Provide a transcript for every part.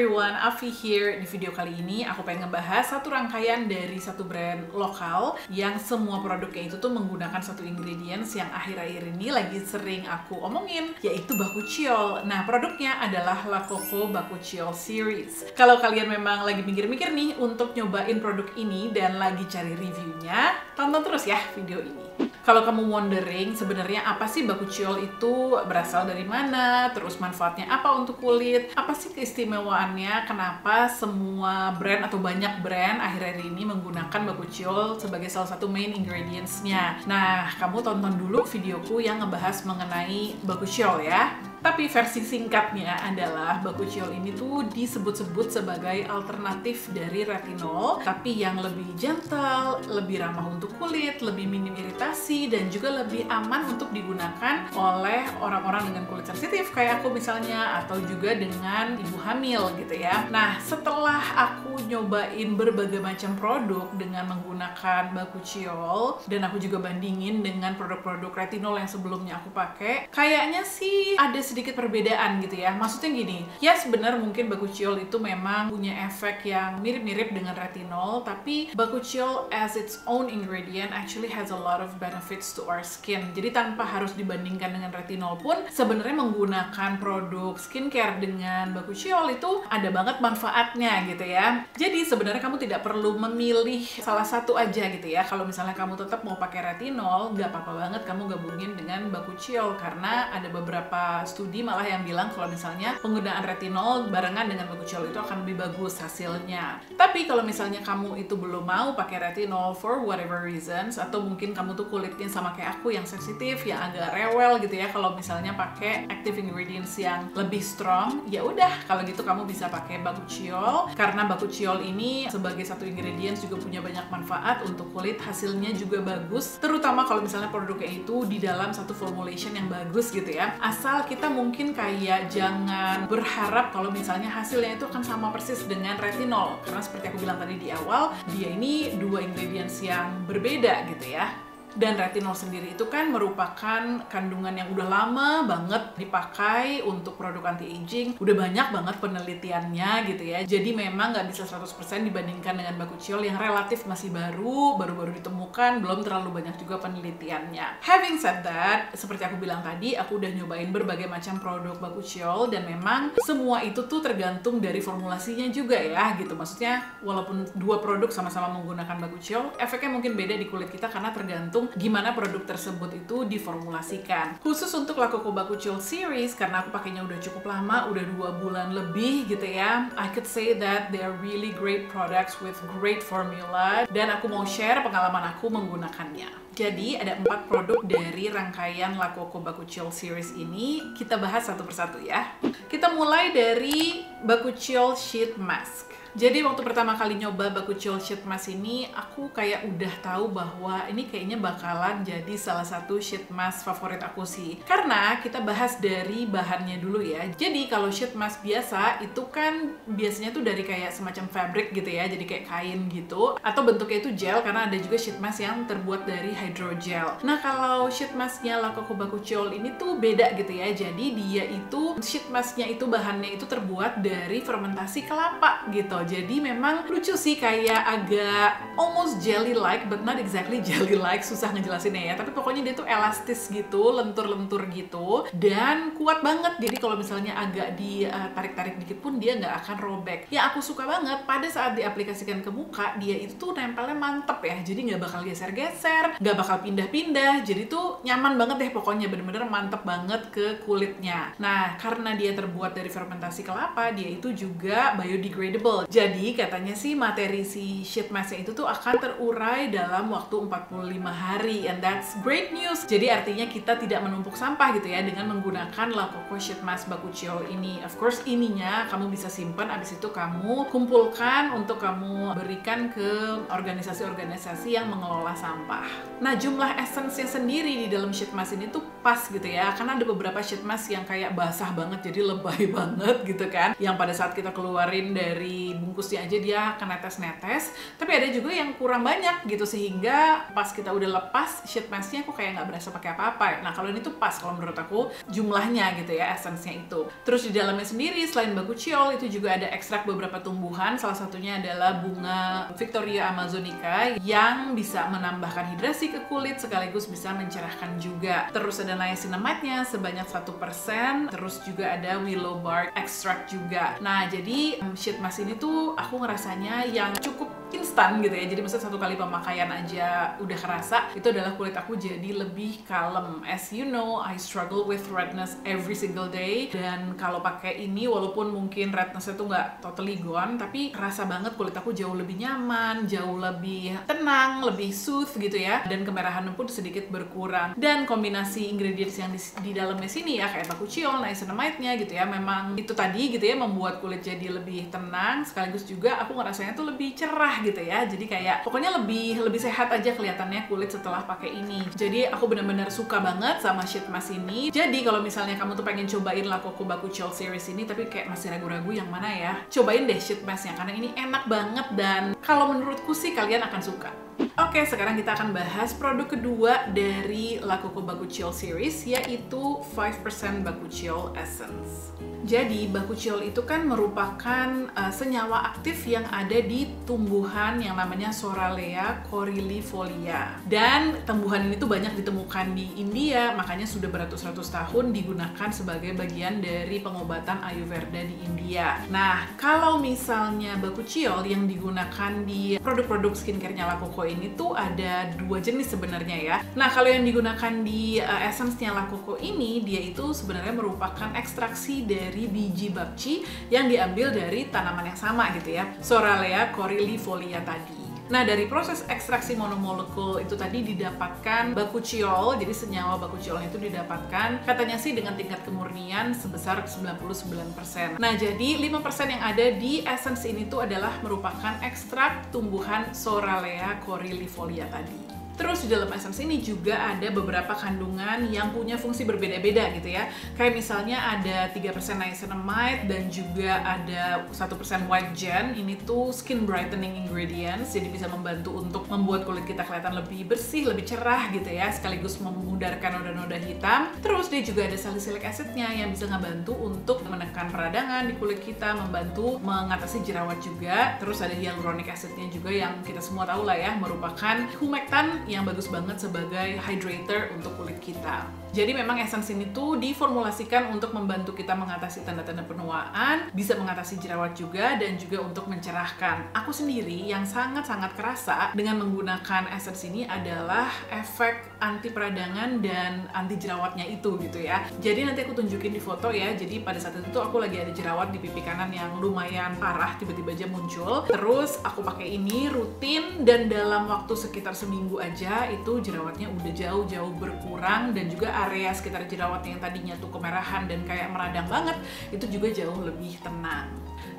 everyone, Afi here. Di video kali ini aku pengen ngebahas satu rangkaian dari satu brand lokal yang semua produknya itu tuh menggunakan satu ingredients yang akhir-akhir ini lagi sering aku omongin, yaitu bakuchiol. Nah, produknya adalah La Coco Bakuchiol Series. Kalau kalian memang lagi mikir-mikir nih untuk nyobain produk ini dan lagi cari reviewnya, tonton terus ya video ini. Kalau kamu wondering sebenarnya apa sih bakuchiol itu berasal dari mana, terus manfaatnya apa untuk kulit, apa sih keistimewaannya, kenapa semua brand atau banyak brand akhir-akhir ini menggunakan bakuchiol sebagai salah satu main ingredients-nya. Nah, kamu tonton dulu videoku yang ngebahas mengenai bakuchiol ya. Tapi versi singkatnya adalah bakuchiol ini tuh disebut-sebut sebagai alternatif dari retinol, tapi yang lebih gentle, lebih ramah untuk kulit, lebih minim iritasi, dan juga lebih aman untuk digunakan oleh orang-orang dengan kulit sensitif kayak aku misalnya, atau juga dengan ibu hamil gitu ya. Nah, setelah aku nyobain berbagai macam produk dengan menggunakan bakuchiol, dan aku juga bandingin dengan produk-produk retinol yang sebelumnya aku pakai, kayaknya sih ada sedikit perbedaan gitu ya. Maksudnya gini, ya sebenarnya mungkin bakuchiol itu memang punya efek yang mirip-mirip dengan retinol, tapi bakuchiol as its own ingredient actually has a lot of benefits to our skin. Jadi tanpa harus dibandingkan dengan retinol pun, sebenarnya menggunakan produk skincare dengan bakuchiol itu ada banget manfaatnya gitu ya. Jadi sebenarnya kamu tidak perlu memilih salah satu aja gitu ya. Kalau misalnya kamu tetap mau pakai retinol, nggak apa-apa banget kamu gabungin dengan bakuchiol karena ada beberapa malah yang bilang kalau misalnya penggunaan retinol barengan dengan bakuchiol itu akan lebih bagus hasilnya. Tapi kalau misalnya kamu itu belum mau pakai retinol for whatever reasons atau mungkin kamu tuh kulitnya sama kayak aku yang sensitif, yang agak rewel gitu ya kalau misalnya pakai active ingredients yang lebih strong, ya udah kalau gitu kamu bisa pakai bakuchiol karena bakuchiol ini sebagai satu ingredients juga punya banyak manfaat untuk kulit, hasilnya juga bagus, terutama kalau misalnya produknya itu di dalam satu formulation yang bagus gitu ya. Asal kita mungkin kayak jangan berharap kalau misalnya hasilnya itu akan sama persis dengan retinol. Karena seperti aku bilang tadi di awal dia ini dua ingredients yang berbeda gitu ya dan retinol sendiri itu kan merupakan kandungan yang udah lama banget dipakai untuk produk anti-aging. Udah banyak banget penelitiannya gitu ya. Jadi memang nggak bisa 100% dibandingkan dengan bakuchiol yang relatif masih baru, baru-baru ditemukan, belum terlalu banyak juga penelitiannya. Having said that, seperti aku bilang tadi, aku udah nyobain berbagai macam produk bakuchiol dan memang semua itu tuh tergantung dari formulasinya juga ya gitu. Maksudnya walaupun dua produk sama-sama menggunakan bakuchiol, efeknya mungkin beda di kulit kita karena tergantung tergantung gimana produk tersebut itu diformulasikan. Khusus untuk La Coco Bakuchiol series, karena aku pakainya udah cukup lama, udah dua bulan lebih gitu ya, I could say that they are really great products with great formula, dan aku mau share pengalaman aku menggunakannya. Jadi ada empat produk dari rangkaian La Coco Bakuchiol series ini, kita bahas satu persatu ya. Kita mulai dari Bakuchiol Sheet Mask. Jadi waktu pertama kali nyoba Bakuchiol Sheet Mask ini, aku kayak udah tahu bahwa ini kayaknya bakalan jadi salah satu sheet mask favorit aku sih. Karena kita bahas dari bahannya dulu ya. Jadi kalau sheet mask biasa itu kan biasanya tuh dari kayak semacam fabric gitu ya, jadi kayak kain gitu. Atau bentuknya itu gel karena ada juga sheet mask yang terbuat dari hydrogel. Nah kalau sheet masknya La Coco Bakuchiol ini tuh beda gitu ya. Jadi dia itu sheet masknya itu bahannya itu terbuat dari fermentasi kelapa gitu jadi memang lucu sih kayak agak almost jelly like but not exactly jelly like susah ngejelasinnya ya. Tapi pokoknya dia tuh elastis gitu lentur-lentur gitu dan kuat banget. Jadi kalau misalnya agak ditarik-tarik dikit pun dia nggak akan robek ya aku suka banget pada saat diaplikasikan ke muka dia itu nempelnya mantep ya. Jadi nggak bakal geser-geser nggak bakal pindah-pindah. Jadi tuh nyaman banget deh pokoknya bener-bener mantep banget ke kulitnya. Nah karena dia terbuat dari fermentasi kelapa dia itu juga biodegradable jadi katanya sih materi si sheet mask itu tuh akan terurai dalam waktu 45 hari and that's great news. Jadi artinya kita tidak menumpuk sampah gitu ya dengan menggunakan La Coco Sheet Mask Bakuchiol ini. Of course ininya kamu bisa simpan abis itu kamu kumpulkan untuk kamu berikan ke organisasi-organisasi yang mengelola sampah. Nah jumlah essence-nya sendiri di dalam sheet mask ini tuh pas gitu ya karena ada beberapa sheet mask yang kayak basah banget jadi lebay banget gitu kan yang pada saat kita keluarin dari bungkusnya aja dia kenetes-netes tapi ada juga yang kurang banyak gitu sehingga pas kita udah lepas sheet masknya aku kayak nggak berasa pakai apa-apa. Nah kalau ini tuh pas kalau menurut aku jumlahnya gitu ya essence-nya itu. Terus di dalamnya sendiri selain bakuchiol itu juga ada ekstrak beberapa tumbuhan. Salah satunya adalah bunga Victoria Amazonica yang bisa menambahkan hidrasi ke kulit sekaligus bisa mencerahkan juga. Terus ada niacinamide-nya sebanyak 1% terus juga ada willow bark extract juga. Nah jadi sheet mask ini tuh aku ngerasanya yang cukup instan gitu ya. Jadi misalnya satu kali pemakaian aja udah kerasa itu adalah kulit aku jadi lebih kalem. As you know I struggle with redness every single day. Dan kalau pakai ini walaupun mungkin rednessnya tuh nggak totally gone tapi kerasa banget kulit aku jauh lebih nyaman jauh lebih tenang lebih soothe gitu ya. Dan kemerahan pun sedikit berkurang. Dan kombinasi ingredients yang di, di dalamnya sini ya kayak bakuchiol, niacinamide-nya gitu ya memang itu tadi gitu ya membuat kulit jadi lebih tenang. Sekaligus juga aku ngerasanya tuh lebih cerah gitu ya. Jadi kayak pokoknya lebih lebih sehat aja kelihatannya kulit setelah pakai ini. Jadi aku benar-benar suka banget sama sheet mask ini. Jadi kalau misalnya kamu tuh pengen cobain La Coco Bakuchiol series ini tapi kayak masih ragu-ragu yang mana ya cobain deh sheet masknya karena ini enak banget dan kalau menurutku sih kalian akan suka Oke, sekarang kita akan bahas produk kedua dari La Coco Bakuchiol series yaitu 5% Bakuchiol Essence. Jadi, bakuchiol itu kan merupakan uh, senyawa aktif yang ada di tumbuhan yang namanya Soralea coryllifolia. Dan tumbuhan ini tuh banyak ditemukan di India, makanya sudah beratus-ratus tahun digunakan sebagai bagian dari pengobatan Ayurveda di India. Nah, kalau misalnya bakuchiol yang digunakan di produk-produk skincare-nya ini tuh ada dua jenis sebenarnya ya. Nah, kalau yang digunakan di uh, essence-nya La Coco ini, dia itu sebenarnya merupakan ekstraksi dari biji bakci yang diambil dari tanaman yang sama gitu ya, Soralea coryllifolia tadi. Nah, dari proses ekstraksi monomolekul itu tadi didapatkan bakuchiol, jadi senyawa bakuchiol itu didapatkan katanya sih dengan tingkat kemurnian sebesar 99%. Nah, jadi 5% yang ada di essence ini tuh adalah merupakan ekstrak tumbuhan Soralea coryllifolia tadi. Terus di dalam essence ini juga ada beberapa kandungan yang punya fungsi berbeda-beda gitu ya. Kayak misalnya ada 3% niacinamide dan juga ada 1% white gen. Ini tuh skin brightening ingredients, jadi bisa membantu untuk membuat kulit kita kelihatan lebih bersih, lebih cerah gitu ya, sekaligus memudarkan noda-noda hitam. Terus dia juga ada salicylic acidnya yang bisa ngebantu untuk menekan peradangan di kulit kita, membantu mengatasi jerawat juga. Terus ada hyaluronic acidnya juga yang kita semua tahu lah ya, merupakan humectant yang bagus banget sebagai hydrator untuk kulit kita. Jadi memang essence ini tuh diformulasikan untuk membantu kita mengatasi tanda-tanda penuaan, bisa mengatasi jerawat juga, dan juga untuk mencerahkan. Aku sendiri yang sangat-sangat kerasa dengan menggunakan essence ini adalah efek anti peradangan dan anti jerawatnya itu gitu ya. Jadi nanti aku tunjukin di foto ya. Jadi pada saat itu tuh aku lagi ada jerawat di pipi kanan yang lumayan parah, tiba-tiba aja muncul. Terus aku pakai ini rutin dan dalam waktu sekitar seminggu aja itu jerawatnya udah jauh-jauh berkurang dan juga area sekitar jerawat yang tadinya tuh kemerahan dan kayak meradang banget itu juga jauh lebih tenang.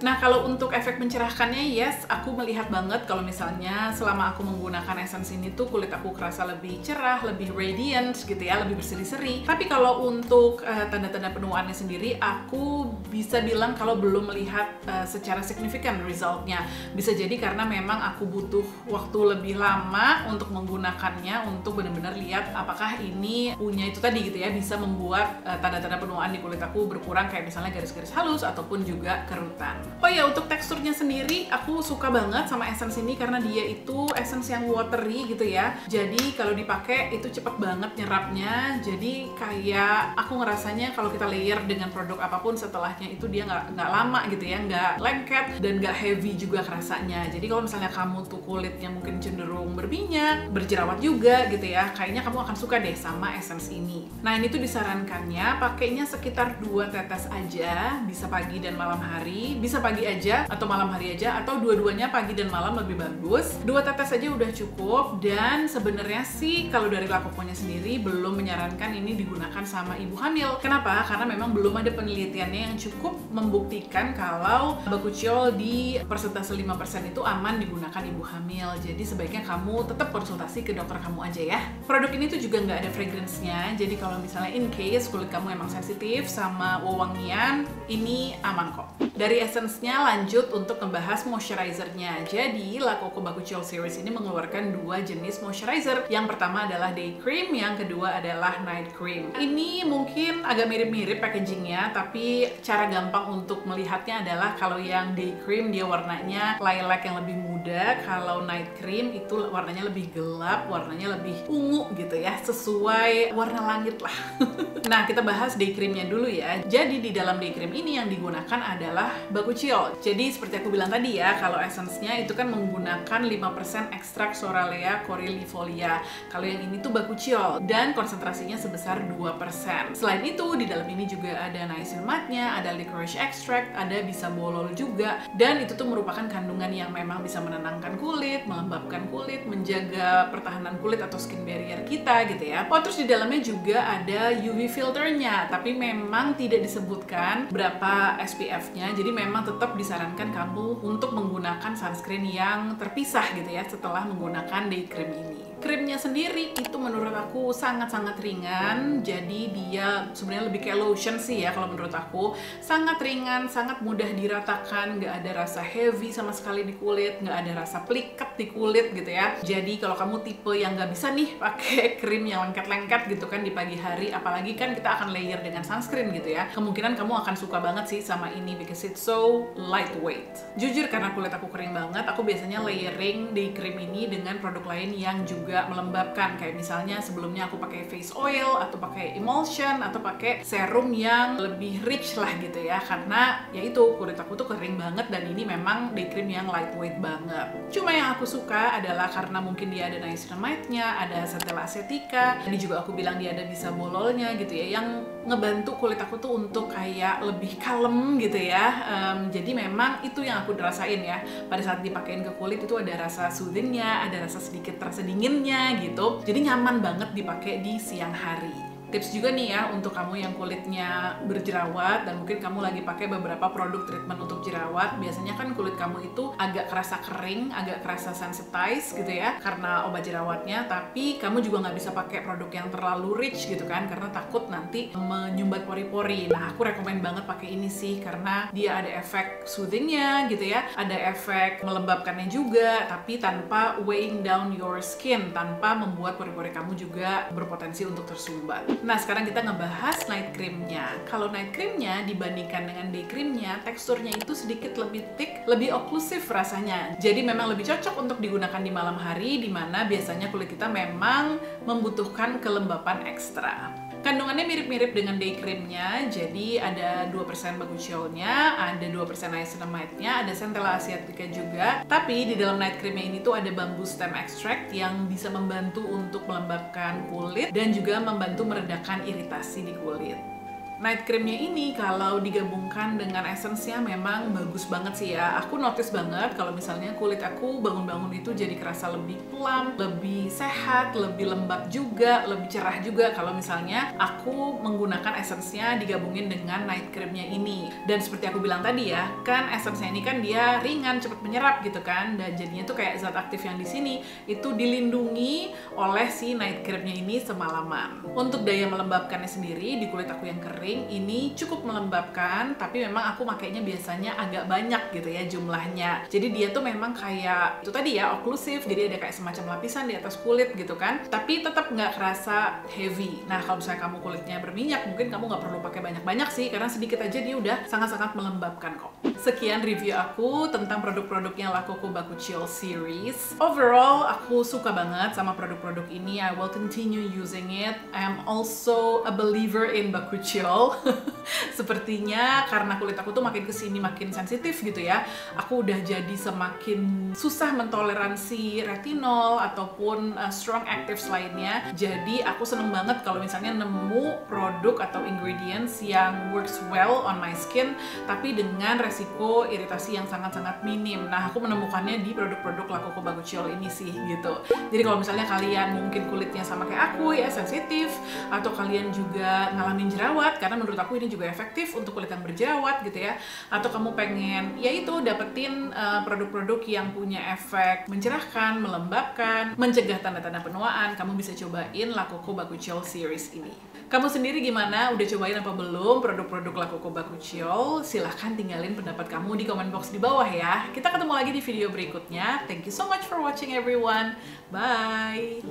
Nah, kalau untuk efek mencerahkannya, yes, aku melihat banget kalau misalnya selama aku menggunakan essence ini tuh kulit aku kerasa lebih cerah, lebih radiant gitu ya, lebih berseri-seri. Tapi kalau untuk uh, tanda-tanda penuaannya sendiri, aku bisa bilang kalau belum melihat uh, secara signifikan resultnya. Bisa jadi karena memang aku butuh waktu lebih lama untuk menggunakannya untuk benar-benar lihat apakah ini punya itu tadi gitu ya, bisa membuat uh, tanda-tanda penuaan di kulit aku berkurang kayak misalnya garis-garis halus ataupun juga kerutan. Oh ya untuk teksturnya sendiri aku suka banget sama essence ini karena dia itu essence yang watery gitu ya. Jadi kalau dipakai itu cepet banget nyerapnya. Jadi kayak aku ngerasanya kalau kita layer dengan produk apa pun setelahnya itu dia nggak nggak lama gitu ya, nggak lengket dan nggak heavy juga kerasanya. Jadi kalau misalnya kamu tuh kulitnya mungkin cenderung berminyak, berjerawat juga gitu ya, kayaknya kamu akan suka deh sama essence ini. Nah ini tuh disarankannya pakainya sekitar 2 tetes aja, bisa pagi dan malam hari, bisa pagi aja atau malam hari aja atau dua-duanya pagi dan malam lebih bagus. Dua tetes aja udah cukup dan sebenarnya sih kalau dari lakoponya sendiri belum menyarankan ini digunakan sama ibu hamil. Kenapa? Karena memang belum ada penelitiannya yang cukup membuktikan kalau bakuchiol di persentase 5% itu aman digunakan ibu hamil. Jadi sebaiknya kamu tetap konsultasi ke dokter kamu aja ya. Produk ini tuh juga nggak ada fragrance-nya. Jadi kalau misalnya in case kulit kamu emang sensitif sama wewangian, ini aman kok. Dari essence-nya lanjut untuk membahas moisturizer-nya. Jadi, La Coco Baku Chill Series ini mengeluarkan dua jenis moisturizer. Yang pertama adalah day cream, yang kedua adalah night cream. Ini mungkin agak mirip-mirip packagingnya, tapi cara gampang untuk melihatnya adalah kalau yang day cream dia warnanya lilac yang lebih muda, kalau night cream itu warnanya lebih gelap, warnanya lebih ungu gitu ya, sesuai warna langit lah. nah, kita bahas day creamnya dulu ya. Jadi di dalam day cream ini yang digunakan adalah bakuchiol. Jadi seperti aku bilang tadi ya, kalau essence-nya itu kan menggunakan 5% ekstrak Soralea coryllifolia. Kalau yang ini tuh bakuchiol dan konsentrasinya sebesar 2%. Selain itu, di dalam ini juga ada niacinamide-nya, ada licorice extract, ada bisa bolol juga dan itu tuh merupakan kandungan yang memang bisa menenangkan kulit, melembabkan kulit, menjaga pertahanan kulit atau skin barrier kita gitu ya. Oh, terus di dalamnya juga ada UV filternya, tapi memang tidak disebutkan berapa SPF-nya. Jadi memang tetap disarankan kamu untuk menggunakan sunscreen yang terpisah gitu ya setelah menggunakan day cream ini. Krimnya sendiri itu menurut aku sangat-sangat ringan, jadi dia sebenarnya lebih kayak lotion sih ya kalau menurut aku. Sangat ringan, sangat mudah diratakan, nggak ada rasa heavy sama sekali di kulit, nggak ada rasa pliket di kulit gitu ya. Jadi kalau kamu tipe yang nggak bisa nih pakai krim yang lengket-lengket gitu kan di pagi hari, apalagi kan kita akan layer dengan sunscreen gitu ya, kemungkinan kamu akan suka banget sih sama ini because it's so lightweight. Jujur karena kulit aku kering banget, aku biasanya layering di krim ini dengan produk lain yang juga juga melembabkan. Kayak misalnya sebelumnya aku pakai face oil atau pakai emulsion atau pakai serum yang lebih rich lah gitu ya. Karena ya itu kulit aku tuh kering banget dan ini memang day cream yang lightweight banget. Cuma yang aku suka adalah karena mungkin dia ada niacinamide-nya ada centella acetica ini juga aku bilang dia ada bisa bololnya gitu ya yang ngebantu kulit aku tuh untuk kayak lebih kalem gitu ya. Um, jadi memang itu yang aku rasain ya. Pada saat dipakein ke kulit itu ada rasa soothingnya ada rasa sedikit terasa dingin gitu. Jadi nyaman banget dipakai di siang hari tips juga nih ya untuk kamu yang kulitnya berjerawat dan mungkin kamu lagi pakai beberapa produk treatment untuk jerawat. Biasanya kan kulit kamu itu agak kerasa kering agak kerasa sensitize gitu ya karena obat jerawatnya. Tapi kamu juga nggak bisa pakai produk yang terlalu rich gitu kan karena takut nanti menyumbat pori-pori. Nah aku rekomend banget pakai ini sih karena dia ada efek soothingnya gitu ya ada efek melembabkannya juga tapi tanpa weighing down your skin tanpa membuat pori-pori kamu juga berpotensi untuk tersumbat Nah, sekarang kita ngebahas night creamnya. Kalau night creamnya dibandingkan dengan day creamnya, teksturnya itu sedikit lebih thick, lebih oklusif rasanya. Jadi memang lebih cocok untuk digunakan di malam hari, di mana biasanya kulit kita memang membutuhkan kelembapan ekstra. Kandungannya mirip-mirip dengan day creamnya, jadi ada 2% bagusiolnya, ada 2% niacinamide-nya, ada centella asiatica juga. Tapi di dalam night creamnya ini tuh ada bambu stem extract yang bisa membantu untuk melembabkan kulit dan juga membantu meredakan iritasi di kulit night creamnya ini kalau digabungkan dengan essence-nya memang bagus banget sih ya. Aku notice banget kalau misalnya kulit aku bangun-bangun itu jadi kerasa lebih plump, lebih sehat, lebih lembab juga, lebih cerah juga kalau misalnya aku menggunakan essence-nya digabungin dengan night creamnya ini. Dan seperti aku bilang tadi ya, kan essence-nya ini kan dia ringan, cepat menyerap gitu kan, dan jadinya tuh kayak zat aktif yang di sini itu dilindungi oleh si night creamnya ini semalaman. Untuk daya melembabkannya sendiri di kulit aku yang kering kering ini cukup melembabkan tapi memang aku makainya biasanya agak banyak gitu ya jumlahnya. Jadi dia tuh memang kayak itu tadi ya oklusif jadi ada kayak semacam lapisan di atas kulit gitu kan. Tapi tetap nggak kerasa heavy. Nah kalau misalnya kamu kulitnya berminyak mungkin kamu nggak perlu pakai banyak-banyak sih karena sedikit aja dia udah sangat-sangat melembabkan kok. Sekian review aku tentang produk-produknya Baku Chill series. Overall aku suka banget sama produk-produk ini. I will continue using it. I'm also a believer in Baku Sepertinya karena kulit aku tuh makin ke sini makin sensitif gitu ya. Aku udah jadi semakin susah mentoleransi retinol ataupun uh, strong actives lainnya. Jadi aku seneng banget kalau misalnya nemu produk atau ingredients yang works well on my skin tapi dengan resiko iritasi yang sangat-sangat minim. Nah, aku menemukannya di produk-produk La Coco Baguchiol ini sih gitu. Jadi kalau misalnya kalian mungkin kulitnya sama kayak aku ya sensitif atau kalian juga ngalamin jerawat karena menurut aku ini juga efektif untuk kulit yang berjerawat gitu ya atau kamu pengen yaitu dapetin uh, produk-produk yang punya efek mencerahkan melembabkan mencegah tanda-tanda penuaan kamu bisa cobain La Coco Bakuchiol series ini kamu sendiri gimana? Udah cobain apa belum produk-produk La Coco Bakuchiol? Silahkan tinggalin pendapat kamu di comment box di bawah ya. Kita ketemu lagi di video berikutnya. Thank you so much for watching everyone. Bye!